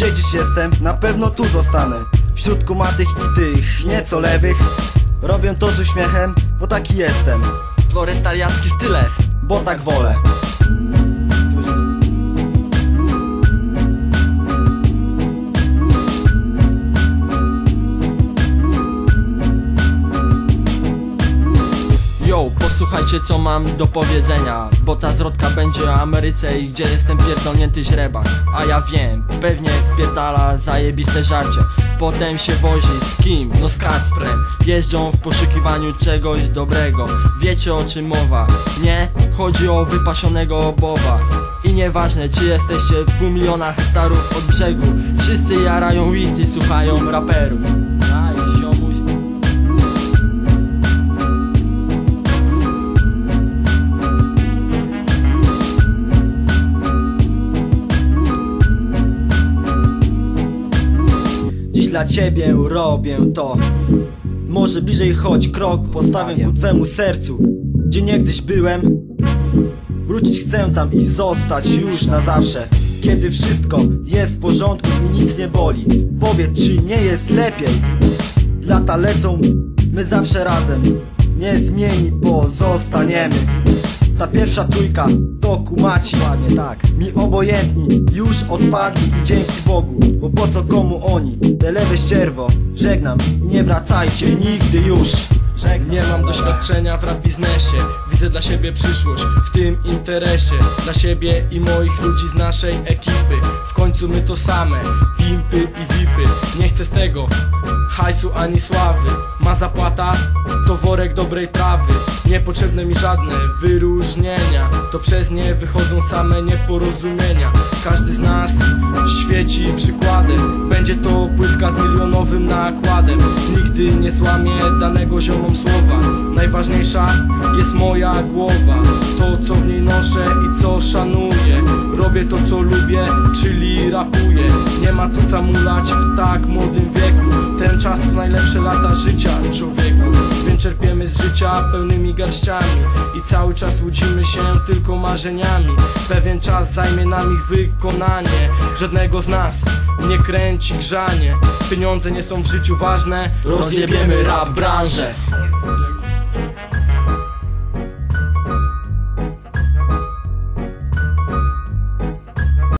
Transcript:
kiedyś jestem, na pewno tu zostanę. Wśród kumatych i tych nieco lewych. Robię to z uśmiechem, bo taki jestem. Florentariacki styles Bo tak wolę posłuchajcie co mam do powiedzenia Bo ta zwrotka będzie o Ameryce i gdzie jestem pierdolnięty źrebak A ja wiem, pewnie wpierdala zajebiste żarcie Potem się wozi z kim? No z Kasprem Jeżdżą w poszukiwaniu czegoś dobrego Wiecie o czym mowa? Nie? Chodzi o wypasionego boba i nieważne czy jesteście pół miliona hektarów od brzegu Wszyscy jarają weed i słuchają raperów dla ciebie robię to. Może bliżej chodź krok Postawię ku twemu sercu. Gdzie niegdyś byłem Wrócić chcę tam i zostać już na zawsze. Kiedy wszystko jest w porządku i nic nie boli Powiedz czy nie jest lepiej. Lata lecą, my zawsze razem. Nie zmieni, bo zostaniemy Ta pierwsza trójka to kumaci. Ładnie tak. Mi obojętni już odpadli i dzięki Bogu Bo po co komu oni, te lewe ścierwo Żegnam i nie wracajcie nigdy już. Żegnam. Nie mam doświadczenia w rap biznesie. Widzę dla siebie przyszłość w tym interesie. Dla siebie i moich ludzi z naszej ekipy końcu my to same, pimpy i vipy Nie chcę z tego hajsu ani sławy. Ma zapłata to worek dobrej trawy. Niepotrzebne mi żadne wyróżnienia. To przez nie wychodzą same nieporozumienia. Każdy z nas świeci przykładem. Będzie to płytka z milionowym nakładem. Nigdy nie złamię danego ziomom słowa. Najważniejsza jest moja głowa. To co w niej noszę i co szanuję. Robię to co lubię, czyli rapuję. Nie ma co samulać w tak młodym wieku. Ten czas to najlepsze lata życia człowieku. Więc czerpiemy pełnymi garściami I cały czas łudzimy się tylko marzeniami. Pewien czas zajmie nam ich wykonanie. Żadnego z nas nie kręci grzanie. Pieniądze nie są w życiu ważne. Rozjebiemy rap branżę